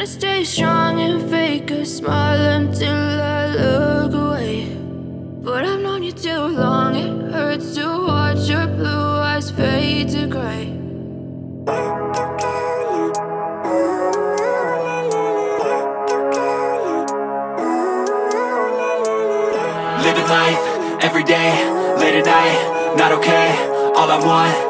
To stay strong and fake a smile until I look away. But I've known you too long, it hurts to watch your blue eyes fade to gray. Living life, every day, late at night, not okay All I want,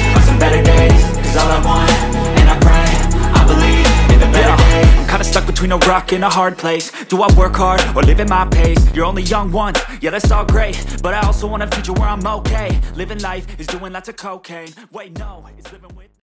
between a rock and a hard place. Do I work hard or live at my pace? You're only young once, yeah that's all great. But I also want a future where I'm okay. Living life is doing lots of cocaine. Wait no, it's living with